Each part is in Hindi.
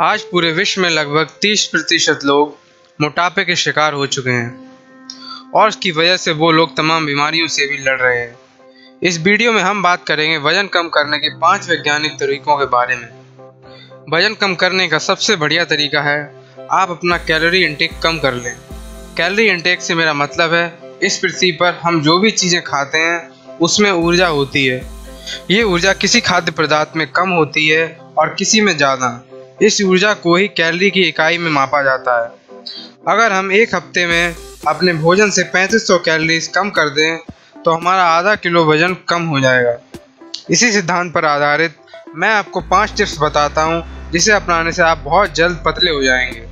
आज पूरे विश्व में लगभग 30 प्रतिशत लोग मोटापे के शिकार हो चुके हैं और इसकी वजह से वो लोग तमाम बीमारियों से भी लड़ रहे हैं। इस वीडियो में हम बात करेंगे वज़न कम करने के पाँच वैज्ञानिक तरीकों के बारे में। वज़न कम करने का सबसे बढ़िया तरीका है, आप अपना कैलोरी इंटेक कम कर लें। कैलोरी इंटेक से मेरा मतलब है, इस पृथ्वी पर हम जो भी चीज़ें खाते हैं, उसमें ऊर्जा होती है। ये ऊर्जा किसी खाद्य पदार्थ में कम होती है और किसी में ज़्यादा। इस ऊर्जा को ही कैलोरी की इकाई में मापा जाता है। अगर हम एक हफ़्ते में अपने भोजन से 3500 कैलोरीज कम कर दें तो हमारा आधा किलो वज़न कम हो जाएगा। इसी सिद्धांत पर आधारित मैं आपको पाँच टिप्स बताता हूँ, जिसे अपनाने से आप बहुत जल्द पतले हो जाएँगे।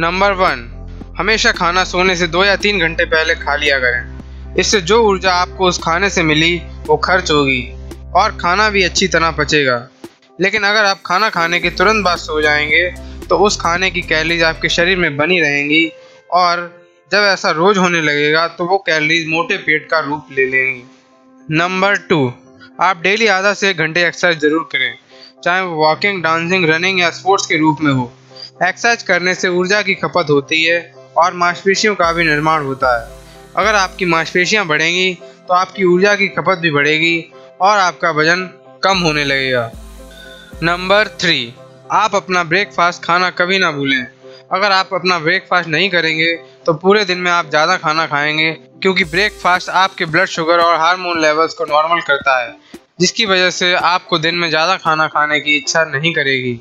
नंबर वन, हमेशा खाना सोने से दो या तीन घंटे पहले खा लिया करें। इससे जो ऊर्जा आपको उस खाने से मिली, वो खर्च होगी और खाना भी अच्छी तरह पचेगा। लेकिन अगर आप खाना खाने के तुरंत बाद सो जाएँगे तो उस खाने की कैलरीज आपके शरीर में बनी रहेंगी और जब ऐसा रोज होने लगेगा तो वो कैलरीज मोटे पेट का रूप ले लेंगी। नंबर टू आप डेली आधा से एक घंटे एक्सरसाइज ज़रूर करें, चाहे वो वॉकिंग डांसिंग रनिंग या स्पोर्ट्स के रूप में हो। एक्सरसाइज करने से ऊर्जा की खपत होती है और मांसपेशियों का भी निर्माण होता है। अगर आपकी मांसपेशियाँ बढ़ेंगी तो आपकी ऊर्जा की खपत भी बढ़ेगी और आपका वज़न कम होने लगेगा। नंबर थ्री आप अपना ब्रेकफास्ट खाना कभी ना भूलें। अगर आप अपना ब्रेकफास्ट नहीं करेंगे तो पूरे दिन में आप ज़्यादा खाना खाएँगे, क्योंकि ब्रेकफास्ट आपके ब्लड शुगर और हार्मोन लेवल्स को नॉर्मल करता है, जिसकी वजह से आपको दिन में ज़्यादा खाना खाने की इच्छा नहीं करेगी,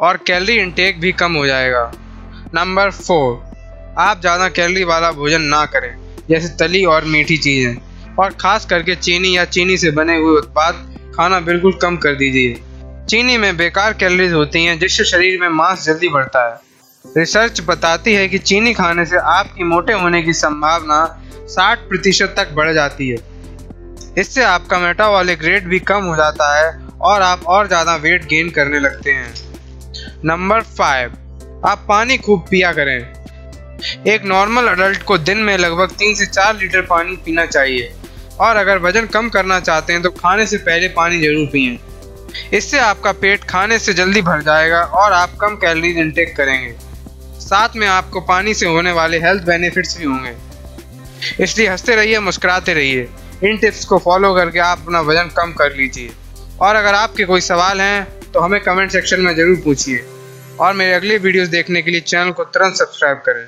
और कैलरी इंटेक भी कम हो जाएगा। नंबर फोर आप ज़्यादा कैलरी वाला भोजन ना करें, जैसे तली और मीठी चीज़ें, और ख़ास करके चीनी या चीनी से बने हुए उत्पाद खाना बिल्कुल कम कर दीजिए। चीनी में बेकार कैलोरीज होती हैं, जिससे शरीर में मांस जल्दी बढ़ता है। रिसर्च बताती है कि चीनी खाने से आपकी मोटे होने की संभावना 60 प्रतिशत तक बढ़ जाती है। इससे आपका मेटाबॉलिक रेट भी कम हो जाता है और आप और ज़्यादा वेट गेन करने लगते हैं। नंबर फाइव आप पानी खूब पिया करें। एक नॉर्मल अडल्ट को दिन में लगभग तीन से चार लीटर पानी पीना चाहिए। और अगर वज़न कम करना चाहते हैं तो खाने से पहले पानी ज़रूर पिए। इससे आपका पेट खाने से जल्दी भर जाएगा और आप कम कैलोरीज इंटेक करेंगे। साथ में आपको पानी से होने वाले हेल्थ बेनिफिट्स भी होंगे। इसलिए हँसते रहिए, मुस्कुराते रहिए। इन टिप्स को फॉलो करके आप अपना वज़न कम कर लीजिए। और अगर आपके कोई सवाल हैं तो हमें कमेंट सेक्शन में ज़रूर पूछिए। और मेरे अगले वीडियोस देखने के लिए चैनल को तुरंत सब्सक्राइब करें।